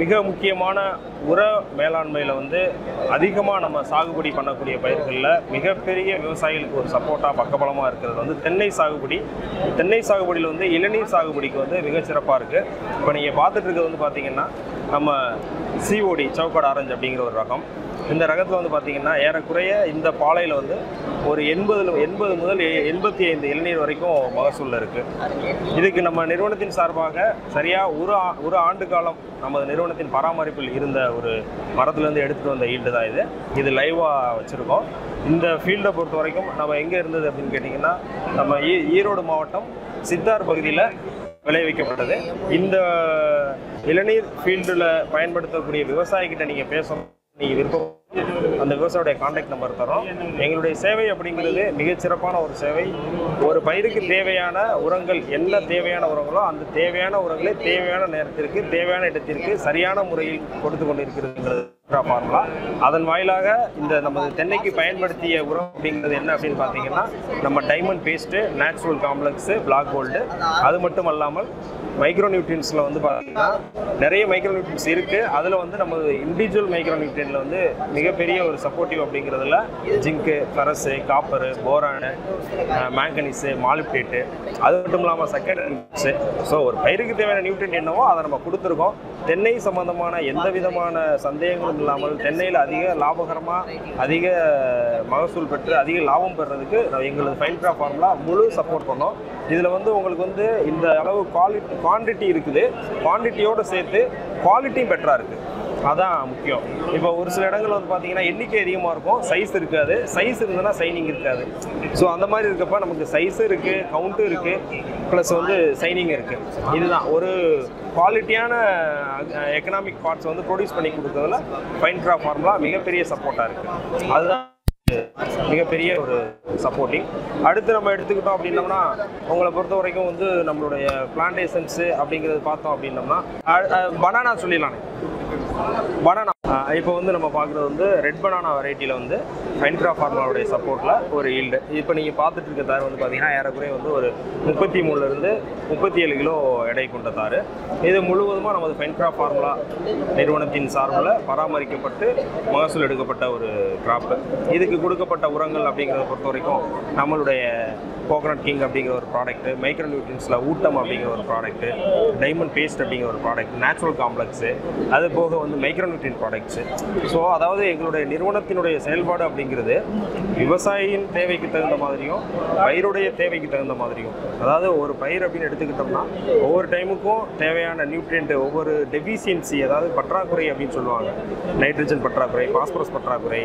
மிக முக்கியமான உர மேலாண்மையில் வந்து அதிகமாக நம்ம சாகுபடி பண்ணக்கூடிய பயிர்களில் மிகப்பெரிய விவசாயிகளுக்கு ஒரு சப்போர்ட்டாக பக்கபலமாக இருக்கிறது வந்து தென்னை சாகுபடி. தென்னை சாகுபடியில் வந்து இளநீர் சாகுபடிக்கு வந்து மிகச்சிறப்பாக இருக்குது இப்போ நீங்கள் பார்த்துட்டு இருக்கிறது வந்து பார்த்திங்கன்னா நம்ம சிஓடி சவுக்காடு ஆரஞ்சு அப்படிங்கிற ஒரு ரகம். இந்த ரகத்தில் வந்து பார்த்திங்கன்னா ஏறக்குறைய இந்த பாலையில் வந்து ஒரு எண்பதுல எண்பது முதல் எண்பத்தி ஐந்து இளநீர் வரைக்கும் மகசூலில் இருக்குது இதுக்கு நம்ம நிறுவனத்தின் சார்பாக சரியாக ஒரு ஆ- ஒரு ஆண்டு காலம் நமது நிறுவனத்தின் பராமரிப்பில் இருந்த ஒரு மரத்துலேருந்து எடுத்துகிட்டு வந்த ஈல்டு தான் இது. இது லைவாக வச்சுருக்கோம். இந்த ஃபீல்டை பொறுத்த வரைக்கும் நம்ம எங்கே இருந்தது அப்படின்னு கேட்டிங்கன்னா நம்ம ஈ ஈரோடு மாவட்டம் சித்தார் பகுதியில் விளைவிக்கப்பட்டது. இந்த இளநீர் ஃபீல்டில் பயன்படுத்தக்கூடிய விவசாயிகிட்ட நீங்கள் பேசணும். நீங்கள் விருப்பம் அந்த விவசாயியோடைய காண்டாக்ட் நம்பர் தரோம். எங்களுடைய சேவை அப்படிங்கிறது மிகச்சிறப்பான ஒரு சேவை. ஒரு பயிருக்கு தேவையான உரங்கள் என்ன தேவையான உரங்களோ அந்த தேவையான உரங்களை தேவையான நேரத்திற்கு தேவையான இடத்திற்கு சரியான முறையில் கொடுத்து கொண்டிருக்கிறது ஃபார்முலா அதன் வாயிலாக இந்த நமது தென்னைக்கு பயன்படுத்திய உரம் அப்படிங்கிறது என்ன அப்படின்னு பார்த்தீங்கன்னா நம்ம diamond based natural complex black gold அது மட்டும் அல்லாமல் மைக்ரோ நியூட்ரியன்ஸில் வந்து பார்த்தீங்கன்னா நிறைய மைக்ரோ நியூட்ரியன்ஸ் இருக்குது அதில் வந்து நம்ம இண்டிவிஜுவல் மைக்ரோ நியூட்ரியனில் வந்து மிகப்பெரிய ஒரு சப்போர்ட்டிவ் அப்படிங்கிறதுல zinc ferrous copper boron manganese molybdate அது மட்டும் இல்லாமல் செகண்டரிஸு ஸோ ஒரு பயிருக்கு தேவையான நியூட்ரியன் என்னவோ அதை நம்ம கொடுத்துருக்கோம். தென்னை சம்பந்தமான எந்த விதமான சந்தேகங்களும் இல்லாமல் தென்னையில் அதிக லாபகரமாக அதிக மகசூல் பெற்று அதிக லாபம் பெறுறதுக்கு எங்களது ஃபைல் கிராஃப்ட் ஃபார்முலா முழு சப்போர்ட் பண்ணோம். இதில் வந்து உங்களுக்கு வந்து இந்த அளவு குவாலிட்டி குவான்டிட்டி இருக்குது. குவான்டிட்டியோடு சேர்த்து குவாலிட்டியும் பெட்டராக இருக்குது அதான் முக்கியம். இப்போ ஒரு சில இடங்கள் வந்து பார்த்தீங்கன்னா எண்ணிக்கை அதிகமாக இருக்கும். சைஸ் இருக்காது. சைஸ் இருந்ததுன்னா சைனிங் இருக்காது. ஸோ அந்த மாதிரி இருக்கப்ப நமக்கு சைஸும் இருக்குது கவுண்ட்டும் இருக்குது ப்ளஸ் வந்து சைனிங் இருக்குது இதுதான். ஒரு குவாலிட்டியான எக்கனாமிக் பார்ட்ஸ் வந்து ப்ரொடியூஸ் பண்ணி கொடுக்கறதுல ஃபைன் கிராஃப் ஃபார்முலா மிகப்பெரிய சப்போர்ட்டாக இருக்குது அதுதான் மிகப்பெரிய ஒரு சப்போர்ட்டிங் அடுத்து நம்ம எடுத்துக்கிட்டோம் அப்படின்னம்னா உங்களை பொறுத்த வரைக்கும் வந்து நம்மளுடைய பிளான்டேஷன்ஸு அப்படிங்கிறது பார்த்தோம் அப்படின்னம்னா பனானா சொல்லிடலானே. பனானா இப்போ வந்து நம்ம பார்க்குறது வந்து ரெட் பனானா வெரைட்டியில் வந்து ஃபைன்க்ரா ஃபார்மாவுடைய சப்போர்ட்டில் ஒரு ஈல்டு இப்போ நீங்கள் பார்த்துட்டு இருக்க தார் வந்து பார்த்தீங்கன்னா ஏறக்குறைய வந்து ஒரு முப்பத்தி மூணுலேருந்து முப்பத்தி ஏழு கிலோ எடை கொண்ட தார். இது முழுவதுமாக நமது ஃபைன்க்ரா ஃபார்முலா நிறுவனத்தின் சார்பில் பராமரிக்கப்பட்டு மகசூல் எடுக்கப்பட்ட ஒரு கிராப்பு இதுக்கு கொடுக்கப்பட்ட உரங்கள் அப்படிங்கிறத பொறுத்த வரைக்கும் நம்மளுடைய கோகனட் கிங் அப்படிங்கிற ஒரு ப்ராடக்ட்டு மைக்ரோ நியூட்ரியன்ஸில் ஊட்டம் அப்படிங்கிற ஒரு ப்ராடக்ட்டு டைமண்ட் பேஸ்ட் அப்படிங்கிற ஒரு ப்ராடக்ட் நேச்சுரல் காம்ப்ளெக்ஸு அது போக வந்து மைக்ரோ நியூட்ரியன் ப்ராடக்ட்ஸு ஸோ அதாவது எங்களுடைய நிறுவனத்தினுடைய செயல்பாடு அப்படிங்கிறது விவசாயியின் தேவைக்கு தகுந்த மாதிரியும் பயிருடைய தேவைக்கு தகுந்த மாதிரியும். அதாவது ஒரு பயிர் அப்படின்னு எடுத்துக்கிட்டோம்னா ஒவ்வொரு டைமுக்கும் தேவையான நியூட்ரியன்ட்டு ஒவ்வொரு டெஃபிஷியன்சி அதாவது பற்றாக்குறை அப்படின்னு சொல்லுவாங்க. நைட்ரஜன் பற்றாக்குறை பாஸ்பரஸ் பற்றாக்குறை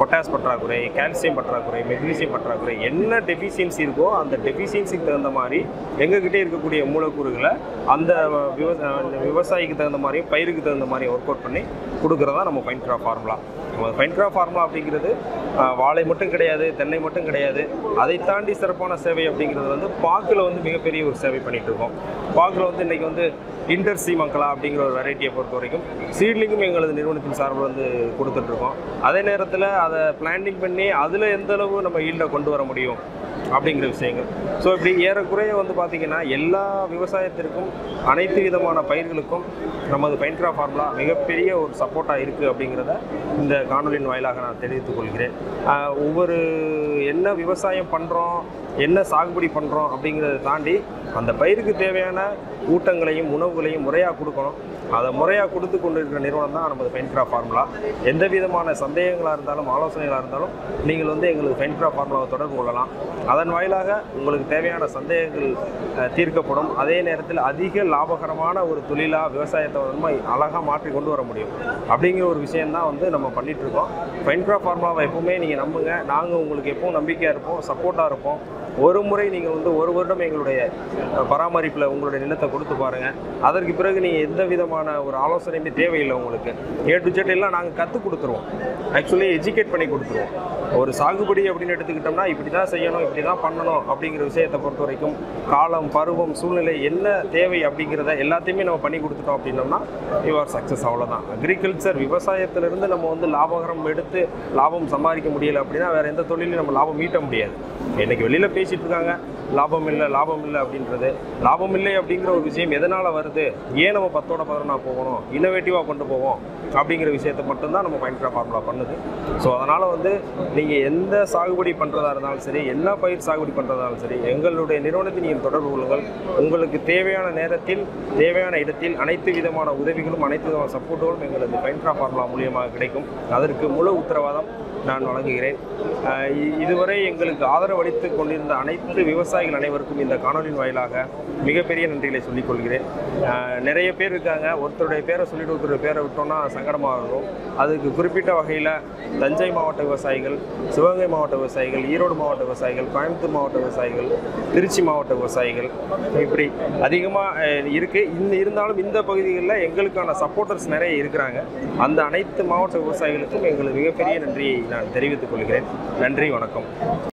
பொட்டாஸ் பற்றாக்குறை கால்சியம் பற்றாக்குறை மெக்னீசியம் பற்றாக்குறை என்ன டெஃபிஷியன்சி இருக்கோ அந்த டெஃபிஷியன்சிக்கு தகுந்த மாதிரி எங்ககிட்டே இருக்கக்கூடிய மூலக்கூறுகளை அந்த விவ விவசாயிக்கு தகுந்த மாதிரியும் பயிருக்கு தகுந்த மாதிரியும் ஒர்க் அவுட் பண்ணி தான் நம்ம ஃபைன் கிராஃப் ஃபார்முலா நம்ம ஃபைன் கிராஃப் ஃபார்முலா அப்படிங்கிறது வாழை மட்டும் கிடையாது தென்னை மட்டும் கிடையாது அதை தாண்டி சிறப்பான சேவை அப்படிங்கிறது வந்து பாக்கில் வந்து மிகப்பெரிய ஒரு சேவை பண்ணிட்டு இருக்கோம். பாக்கில் வந்து இன்றைக்கி வந்து இன்டர் சி மக்களா அப்படிங்கிற ஒரு வெரைட்டியை பொறுத்த வரைக்கும் சீட்லிங்கும் எங்களது நிறுவனத்தின் சார்பில் வந்து கொடுத்துட்ருக்கோம் அதே நேரத்தில் அதை பிளான்டிங் பண்ணி அதில் எந்த அளவு நம்ம ஈல்டை கொண்டு வர முடியும்? அப்படிங்கிற விஷயங்கள். ஸோ இப்படி ஏறக்குறைய வந்து பார்த்திங்கன்னா எல்லா விவசாயத்திற்கும் அனைத்து விதமான பயிர்களுக்கும் நமது பயின்கிரா ஃபார்முலா மிகப்பெரிய ஒரு சப்போர்ட்டாக இருக்குது அப்படிங்கிறத இந்த காணொலியின் வாயிலாக நான் தெரிவித்துக் கொள்கிறேன். ஒவ்வொரு என்ன விவசாயம் பண்ணுறோம் என்ன சாகுபடி பண்ணுறோம் அப்படிங்கிறத தாண்டி அந்த பயிருக்கு தேவையான ஊட்டங்களையும் உணவுகளையும் முறையாக கொடுக்கணும். அதை முறையாக கொடுத்து கொண்டு இருக்கிற நிறுவனம் தான் நமது ஃபைன்கிரா ஃபார்முலா எந்த விதமான சந்தேகங்களாக இருந்தாலும் ஆலோசனைகளாக இருந்தாலும் நீங்கள் வந்து எங்களுக்கு ஃபைன்கிரா ஃபார்முலாவை தொடர்பு கொள்ளலாம். அதன் வாயிலாக உங்களுக்கு தேவையான சந்தேகங்கள் தீர்க்கப்படும். அதே நேரத்தில் அதிக லாபகரமான ஒரு தொழிலாக விவசாயத்தை வந்து அழகாக மாற்றி கொண்டு வர முடியும். அப்படிங்கிற ஒரு விஷயந்தான் வந்து நம்ம பண்ணிகிட்ருக்கோம் இருக்கோம். ஃபைன்கிரா ஃபார்முலாவை எப்பவுமே நீங்கள் நம்புங்க. நாங்கள் உங்களுக்கு எப்பவும் நம்பிக்கையாக இருப்போம் சப்போர்ட்டாக இருப்போம். ஒரு முறை நீங்கள் வந்து ஒரு வருடம் எங்களுடைய பராமரிப்பில் உங்களுடைய நிலத்தை கொடுத்து பாருங்கள் அதற்கு பிறகு நீங்கள் எந்த விதமான ஒரு ஆலோசனையுமே தேவையில்லை உங்களுக்கு. ஏ டு ஜெட் எல்லாம் நாங்கள் கற்றுக் கொடுத்துருவோம். ஆக்சுவலி எஜுகேட் பண்ணி கொடுத்துருவோம். ஒரு சாகுபடி அப்படின்னு எடுத்துக்கிட்டோம்னா இப்படி தான் செய்யணும் இப்படி தான் பண்ணணும் அப்படிங்கிற விஷயத்தை பொறுத்த வரைக்கும் காலம் பருவம் சூழ்நிலை என்ன தேவை அப்படிங்கிறத எல்லாத்தையுமே நம்ம பண்ணி கொடுத்துட்டோம் அப்படின்னோம்னா யூஆர் சக்ஸஸ் அவ்வளோதான் அக்ரிகல்ச்சர் விவசாயத்திலிருந்து நம்ம வந்து லாபகரம் எடுத்து லாபம் சம்பாதிக்க முடியலை அப்படின்னா வேறு எந்த தொழிலையும் நம்ம லாபம் ஈட்ட முடியாது. இன்றைக்கி வெளியில் பேசிகிட்டு இருக்காங்க லாபம் இல்லை லாபம் இல்லை அப்படின்றது. லாபம் இல்லை அப்படிங்கிற ஒரு விஷயம் எதனால் வருது? ஏன் நம்ம பத்தோட பதினொன்னா போகணும்? இன்னோவேட்டிவாக கொண்டு போவோம். அப்படிங்கிற விஷயத்தை மட்டும்தான் நம்ம பயன்கிற ஃபார்முலா பண்ணுது. ஸோ அதனால் வந்து நீங்கள் எந்த சாகுபடி பண்ணுறதா இருந்தாலும் சரி என்ன பயிர் சாகுபடி பண்ணுறதாலும் சரி எங்களுடைய நிறுவனத்தை நீங்கள் தொடர்பு கொள்ளுங்கள். உங்களுக்கு தேவையான நேரத்தில் தேவையான இடத்தில் அனைத்து விதமான உதவிகளும் அனைத்து விதமான சப்போர்ட்டுகளும் எங்களது பயன்கிற ஃபார்முலா மூலியமாக கிடைக்கும். அதற்கு முழு உத்தரவாதம் நான் வழங்குகிறேன். இதுவரை எங்களுக்கு ஆதரவு கொண்டிருந்த அனைத்து விவசாயிகள் அனைவருக்கும் இந்த காணொலியின் வாயிலாக மிகப்பெரிய நன்றிகளை சொல்லிக்கொள்கிறேன் நிறைய பேர் இருக்காங்க. ஒருத்தருடைய பேரை சொல்லிட்டு ஒருத்தருடைய பேரை விட்டோம்னா சங்கடமாக இருக்கும் அதுக்கு குறிப்பிட்ட வகையில் தஞ்சை மாவட்ட விவசாயிகள் சிவகங்கை மாவட்ட விவசாயிகள் ஈரோடு மாவட்ட விவசாயிகள் கோயம்புத்தூர் மாவட்ட விவசாயிகள் திருச்சி மாவட்ட விவசாயிகள் இப்படி அதிகமாக இருக்குது இந்த இருந்தாலும் இந்த பகுதிகளில் எங்களுக்கான சப்போர்ட்டர்ஸ் நிறைய இருக்கிறாங்க. அந்த அனைத்து மாவட்ட விவசாயிகளுக்கும் எங்களுக்கு மிகப்பெரிய நன்றியை நான் தெரிவித்துக் கொள்கிறேன். நன்றி வணக்கம்.